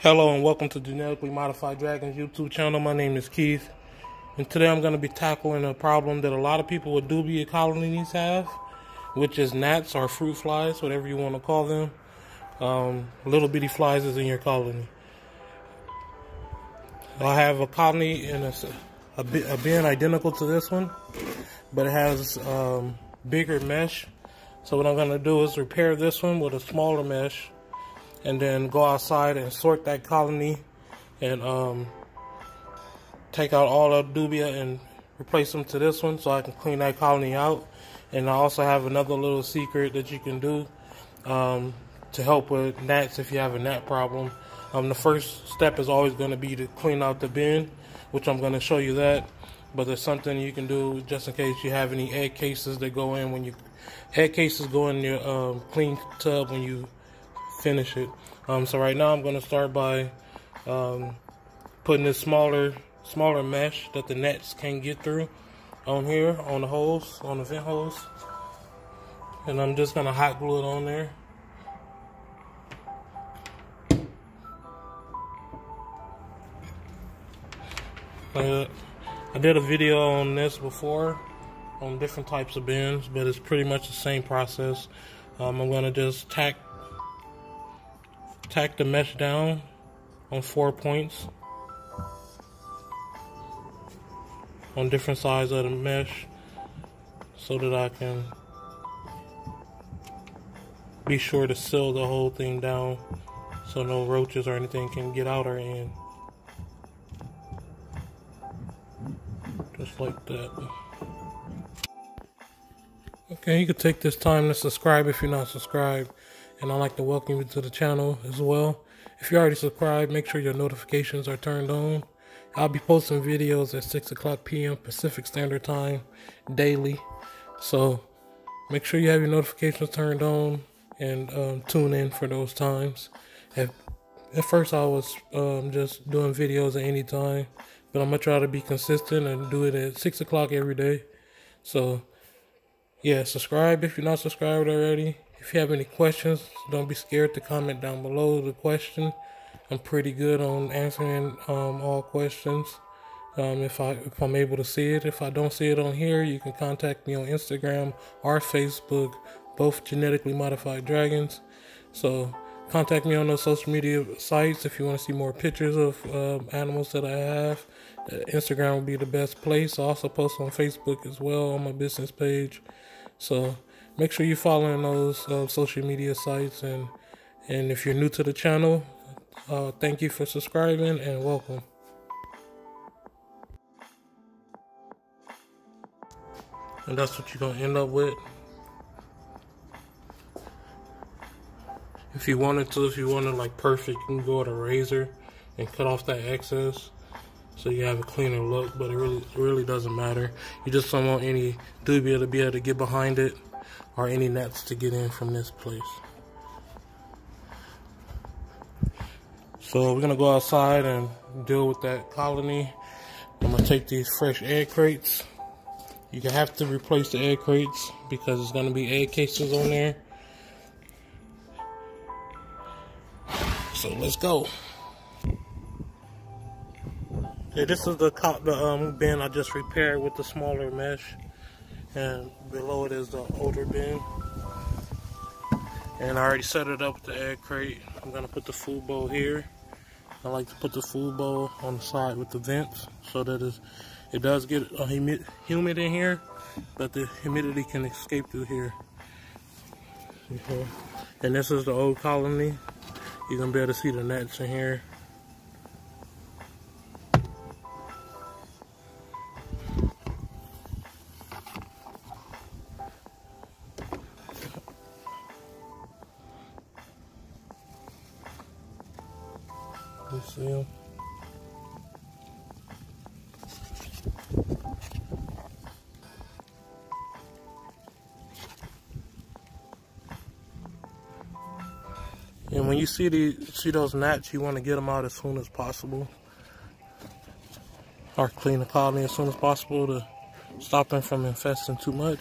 Hello and welcome to Genetically Modified Dragons YouTube channel. My name is Keith, and today I'm going to be tackling a problem that a lot of people with dubia colonies have, which is gnats or fruit flies, whatever you want to call them. Um, little bitty flies is in your colony. I have a colony in a, a, a bin identical to this one, but it has um, bigger mesh. So what I'm going to do is repair this one with a smaller mesh and then go outside and sort that colony and um, take out all the dubia and replace them to this one so I can clean that colony out. And I also have another little secret that you can do um, to help with gnats if you have a gnat problem. Um, the first step is always going to be to clean out the bin, which I'm going to show you that. But there's something you can do just in case you have any egg cases that go in when you egg cases go in your um, clean tub when you finish it. Um, so right now I'm going to start by um, putting this smaller smaller mesh that the gnats can get through on here on the holes on the vent holes. And I'm just going to hot glue it on there. Uh, I did a video on this before on different types of bins but it's pretty much the same process. Um, I'm going to just tack tack the mesh down on four points on different sides of the mesh so that I can be sure to seal the whole thing down so no roaches or anything can get out or in. Just like that. Okay, you can take this time to subscribe if you're not subscribed and I'd like to welcome you to the channel as well. If you already subscribed, make sure your notifications are turned on. I'll be posting videos at 6 o'clock p.m. Pacific Standard Time daily. So make sure you have your notifications turned on and um, tune in for those times. At, at first, I was um, just doing videos at any time, but I'm going to try to be consistent and do it at 6 o'clock every day. So, yeah, subscribe if you're not subscribed already. If you have any questions, don't be scared to comment down below the question. I'm pretty good on answering um, all questions. Um, if I if I'm able to see it, if I don't see it on here, you can contact me on Instagram or Facebook, both genetically modified dragons. So contact me on those social media sites if you want to see more pictures of um, animals that I have. Uh, Instagram will be the best place. I also post on Facebook as well on my business page. So make sure you're following those uh, social media sites and and if you're new to the channel uh, thank you for subscribing and welcome. And that's what you're gonna end up with. If you wanted to if you wanted like perfect you can go with a razor and cut off that excess so you have a cleaner look but it really really doesn't matter. You just don't want any dubia to be able to get behind it or any gnats to get in from this place. So we're gonna go outside and deal with that colony. I'm gonna take these fresh egg crates. You can have to replace the egg crates because it's gonna be egg cases on there. So let's go. Okay, this is the, the um, bin I just repaired with the smaller mesh and below it is the older bin and I already set it up with the egg crate. I'm gonna put the food bowl here. I like to put the food bowl on the side with the vents so that it does get uh, humid, humid in here but the humidity can escape through here. Okay. and this is the old colony. You're gonna be able to see the gnats in here You see them? And when you see the see those gnats, you want to get them out as soon as possible, or clean the colony as soon as possible to stop them from infesting too much.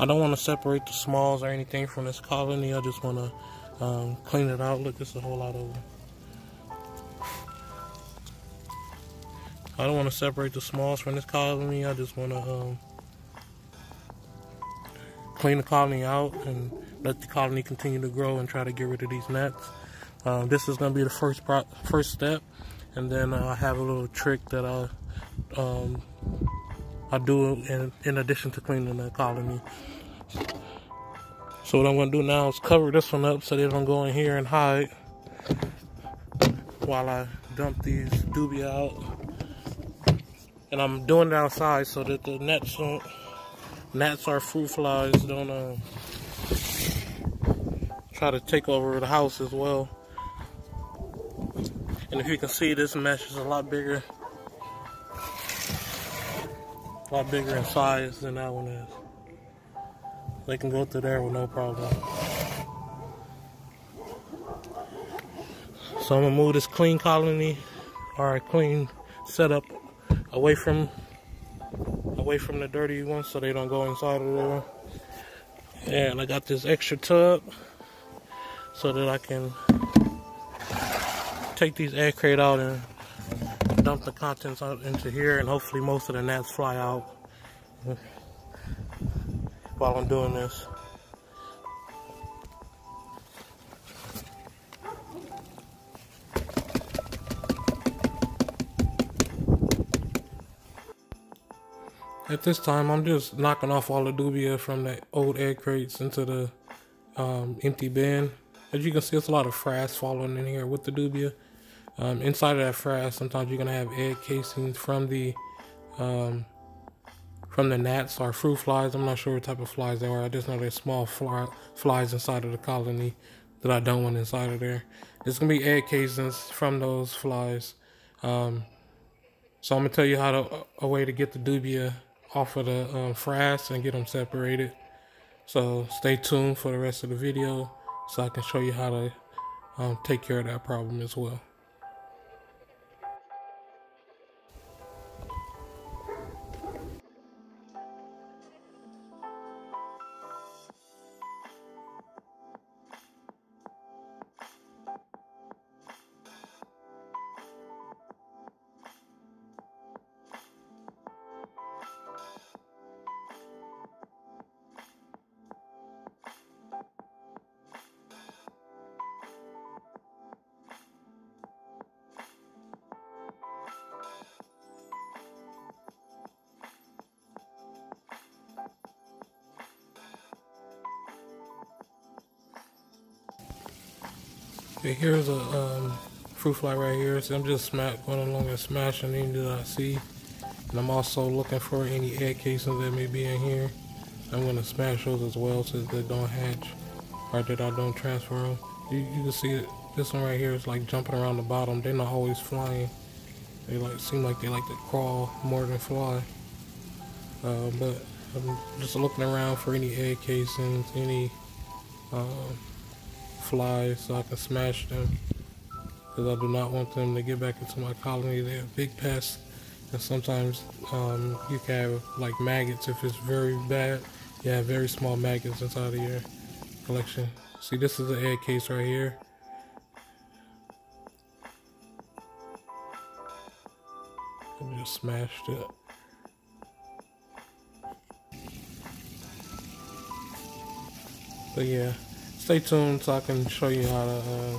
I don't want to separate the smalls or anything from this colony. I just want to um, clean it out. Look, there's a whole lot of them. I don't want to separate the smalls from this colony. I just want to um, clean the colony out and let the colony continue to grow and try to get rid of these gnats. Um, this is going to be the first first step, and then uh, I have a little trick that I um, I do in, in addition to cleaning the colony. So what I'm going to do now is cover this one up so they don't go in here and hide while I dump these dubia out. And I'm doing it outside so that the gnats don't, gnats or fruit flies don't uh, try to take over the house as well. And if you can see, this mesh is a lot bigger a lot bigger in size than that one is. They can go through there with no problem. So I'm gonna move this clean colony or clean setup away from away from the dirty ones so they don't go inside of there. And I got this extra tub so that I can take these egg crate out and dump the contents out into here and hopefully most of the gnats fly out while I'm doing this. At this time, I'm just knocking off all the dubia from the old egg crates into the um, empty bin. As you can see, it's a lot of frass falling in here with the dubia. Um, inside of that frass, sometimes you're gonna have egg casings from the um, from the gnats or fruit flies. I'm not sure what type of flies they are. I just know they're small fly, flies inside of the colony that I don't want inside of there. There's gonna be egg casings from those flies. Um, so I'm gonna tell you how to a way to get the dubia off of the um, frass and get them separated. So stay tuned for the rest of the video so I can show you how to um, take care of that problem as well. Okay, here's a um, fruit fly right here. So I'm just smack, going along and smashing any that I see. And I'm also looking for any egg casings that may be in here. I'm going to smash those as well so they don't hatch or that I don't transfer them. You, you can see it. This one right here is like jumping around the bottom. They're not always flying. They like seem like they like to crawl more than fly. Uh, but I'm just looking around for any egg casings, any uh, flies so I can smash them because I do not want them to get back into my colony. They're big pests and sometimes um, you can have like maggots if it's very bad. You have very small maggots inside of your collection. See this is the egg case right here. I just smashed it. But yeah stay tuned so I can show you how to uh,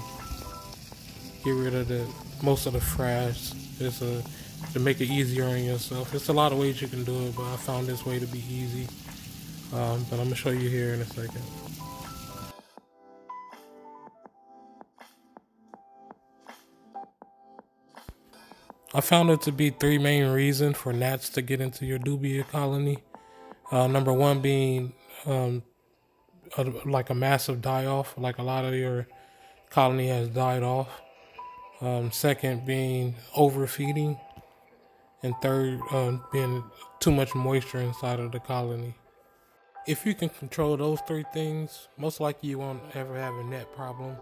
get rid of the most of the frass. It's a to make it easier on yourself. There's a lot of ways you can do it, but I found this way to be easy. Um, but I'm gonna show you here in a second. I found it to be three main reasons for gnats to get into your dubia colony. Uh, number one being um, a, like a massive die off, like a lot of your colony has died off. Um, second being overfeeding, and third uh, being too much moisture inside of the colony. If you can control those three things, most likely you won't ever have a gnat problem.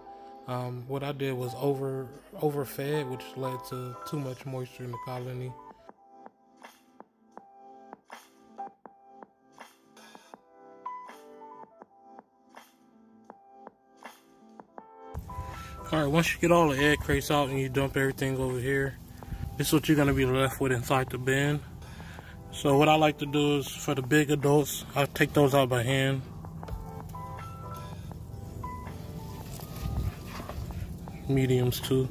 Um, what I did was over overfed, which led to too much moisture in the colony. Alright, once you get all the egg crates out and you dump everything over here, this is what you're going to be left with inside the bin. So what I like to do is for the big adults, I take those out by hand. Mediums too.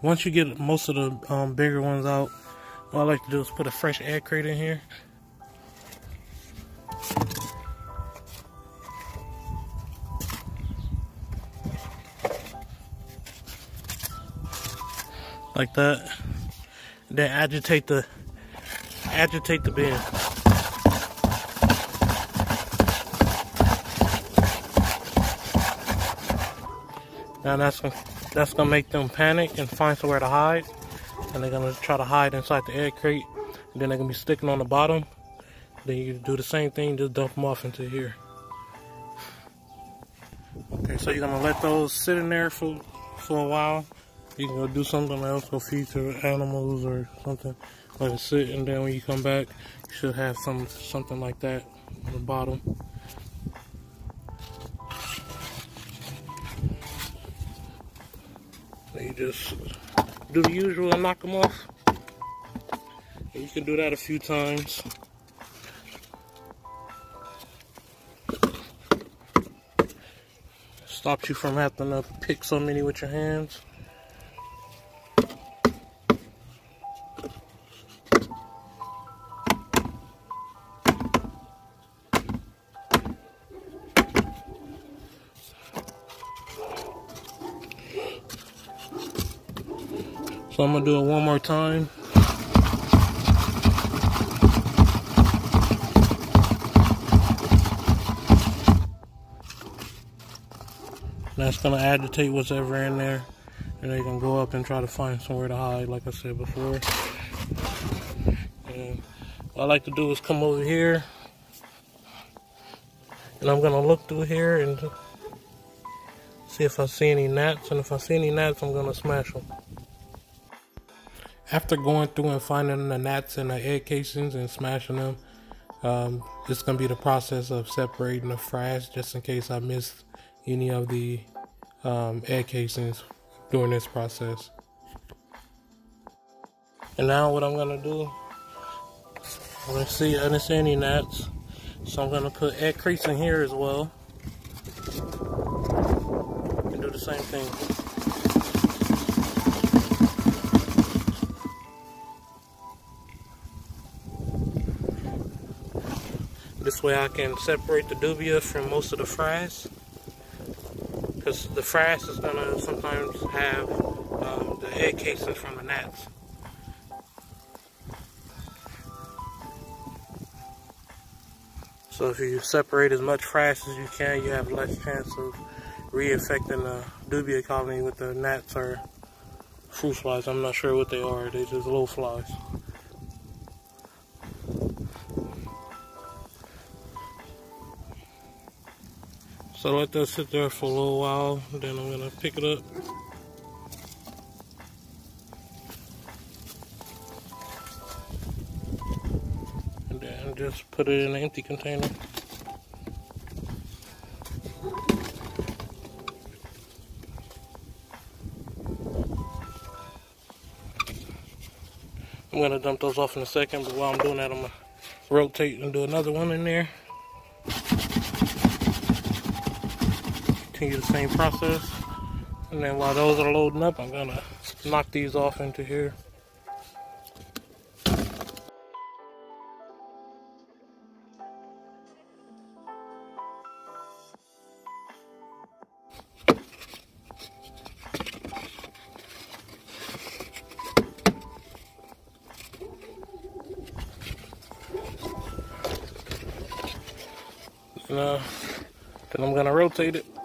Once you get most of the um, bigger ones out, what I like to do is put a fresh egg crate in here. Like that. Then agitate the agitate the bin. Now that's that's gonna make them panic and find somewhere to hide. And they're gonna try to hide inside the egg crate. And then they're gonna be sticking on the bottom. Then you do the same thing, just dump them off into here. Okay, so you're gonna let those sit in there for for a while. You can go do something else, go feed to animals or something. Let it sit, and then when you come back, you should have some something like that on the bottom. You just do the usual and knock them off. And you can do that a few times. Stops you from having to pick so many with your hands. So I'm gonna do it one more time. That's gonna agitate what's ever in there. And they can go up and try to find somewhere to hide, like I said before. And what I like to do is come over here. And I'm gonna look through here and see if I see any gnats. And if I see any gnats, I'm gonna smash them. After going through and finding the gnats and the egg casings and smashing them, um, it's going to be the process of separating the frass just in case I missed any of the um, egg casings during this process. And now what I'm going to do, I'm going to see, I didn't see any gnats, so I'm going to put egg crates in here as well. And do the same thing. This way I can separate the dubia from most of the frass. Because the frass is going to sometimes have um, the egg casings from the gnats. So if you separate as much frass as you can, you have less chance of reinfecting the dubia colony with the gnats or fruit flies. I'm not sure what they are. They're just little flies. So let that sit there for a little while, then I'm gonna pick it up. And then just put it in an empty container. I'm gonna dump those off in a second, but while I'm doing that, I'm gonna rotate and do another one in there. Continue the same process. And then while those are loading up, I'm gonna knock these off into here. And, uh, then I'm gonna rotate it.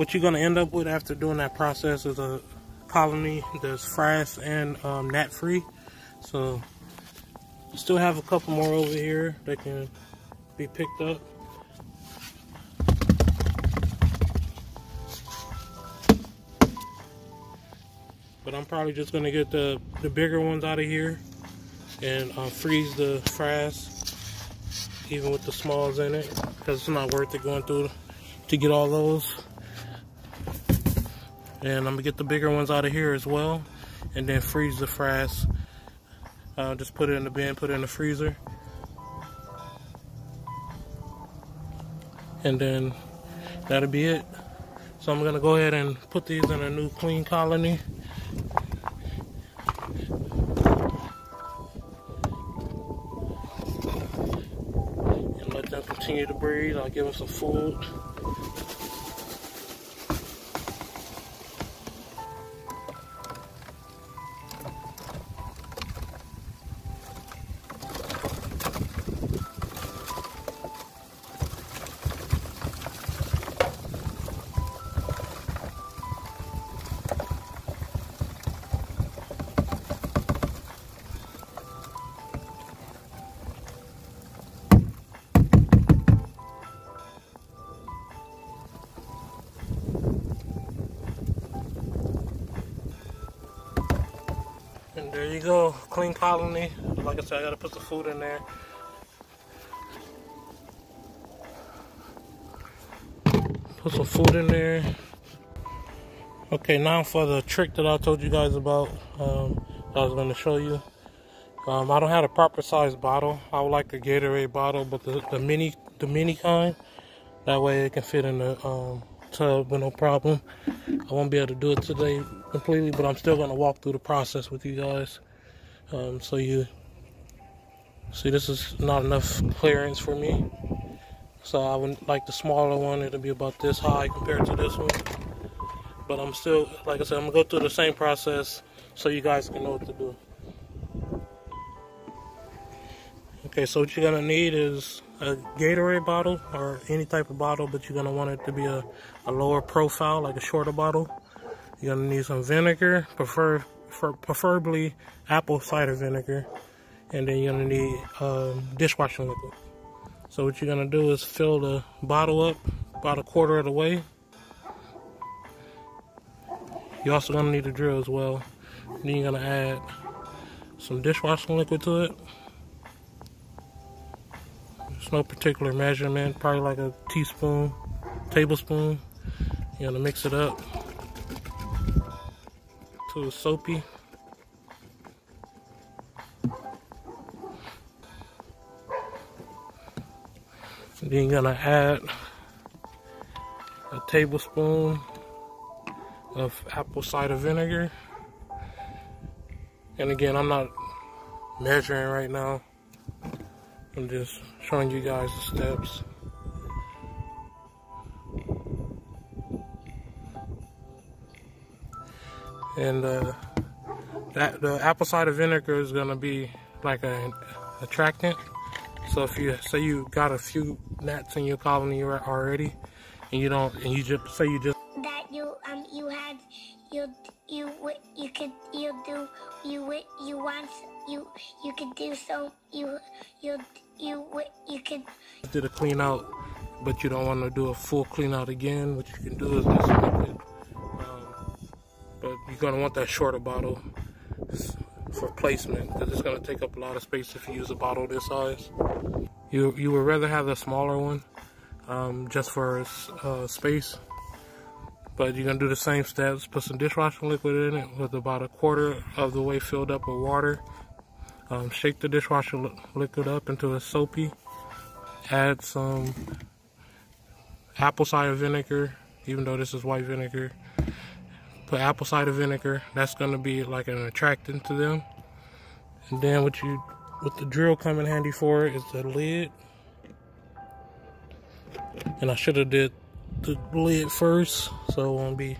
What you're gonna end up with after doing that process is a colony that's frass and um, gnat free. So still have a couple more over here that can be picked up. But I'm probably just gonna get the, the bigger ones out of here and uh, freeze the frass even with the smalls in it because it's not worth it going through to get all those. And I'm gonna get the bigger ones out of here as well and then freeze the fries. Uh, just put it in the bin, put it in the freezer. And then that'll be it. So I'm gonna go ahead and put these in a new clean colony. And let them continue to breed. I'll give them some food. Colony. Like I said, I gotta put the food in there. Put some food in there. Okay, now for the trick that I told you guys about, um, I was gonna show you. Um, I don't have a proper size bottle. I would like a Gatorade bottle, but the, the mini, the mini kind. That way it can fit in the um, tub with no problem. I won't be able to do it today completely, but I'm still going to walk through the process with you guys. Um, so you see, this is not enough clearance for me. So I would like the smaller one. It'll be about this high compared to this one. But I'm still, like I said, I'm to go through the same process so you guys can know what to do. Okay, so what you're going to need is a Gatorade bottle or any type of bottle, but you're going to want it to be a, a lower profile, like a shorter bottle. You're to need some vinegar, prefer, for, preferably apple cider vinegar. And then you're to need um, dishwashing liquid. So what you're to do is fill the bottle up about a quarter of the way. You're also to need a drill as well. Then you're to add some dishwashing liquid to it. There's no particular measurement, probably like a teaspoon, tablespoon. You're gonna mix it up to a soapy. then gonna add a tablespoon of apple cider vinegar. And again, I'm not measuring right now. I'm just showing you guys the steps. And uh, that the apple cider vinegar is gonna be like an attractant. So if you say you got a few gnats in your colony already, and you don't, and you just say you just that you um you had you you you could you do you you want you you could do so you you you you could did a clean out but you don't want to do a full clean out again what you can do is just going to want that shorter bottle for placement because it's going to take up a lot of space if you use a bottle this size you you would rather have the smaller one um, just for uh, space but you're gonna do the same steps. Put some dishwashing liquid in it with about a quarter of the way filled up with water. Um, shake the dishwashing liquid up into a soapy. Add some apple cider vinegar, even though this is white vinegar. Put apple cider vinegar. That's gonna be like an attractant to them. And then what you, what the drill come in handy for is the lid. And I should have did the lid first so it won't be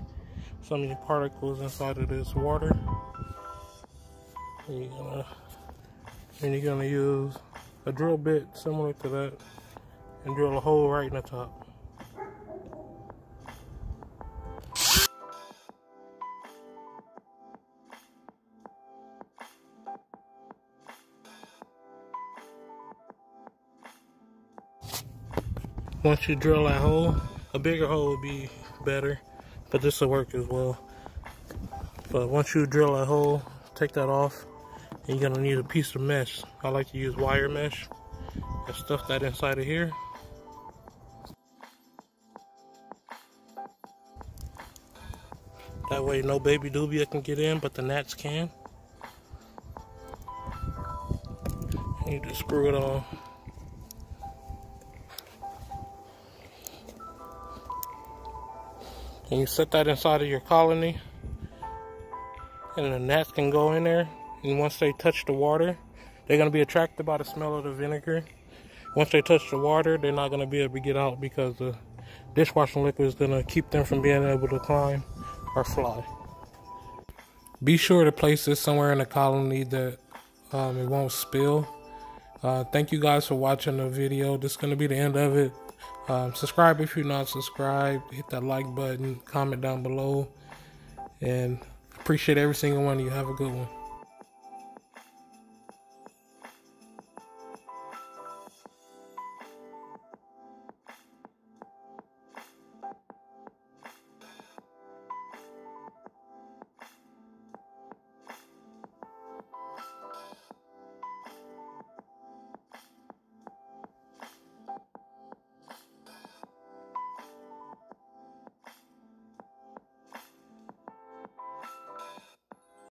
so many particles inside of this water. And you're gonna, and you're gonna use a drill bit similar to that and drill a hole right in the top. Once you drill that hole, a bigger hole would be better, but this will work as well. But once you drill that hole, take that off, and you're gonna need a piece of mesh. I like to use wire mesh and stuff that inside of here. That way no baby dubia can get in, but the gnats can. You just screw it on. And you set that inside of your colony. And the gnats can go in there. And once they touch the water, they're going to be attracted by the smell of the vinegar. Once they touch the water, they're not going to be able to get out because the dishwashing liquid is going to keep them from being able to climb or fly. Be sure to place this somewhere in the colony that um, it won't spill. Uh, thank you guys for watching the video. This is going to be the end of it. Um, subscribe if you're not subscribed. Hit that like button. Comment down below. And appreciate every single one of you. Have a good one.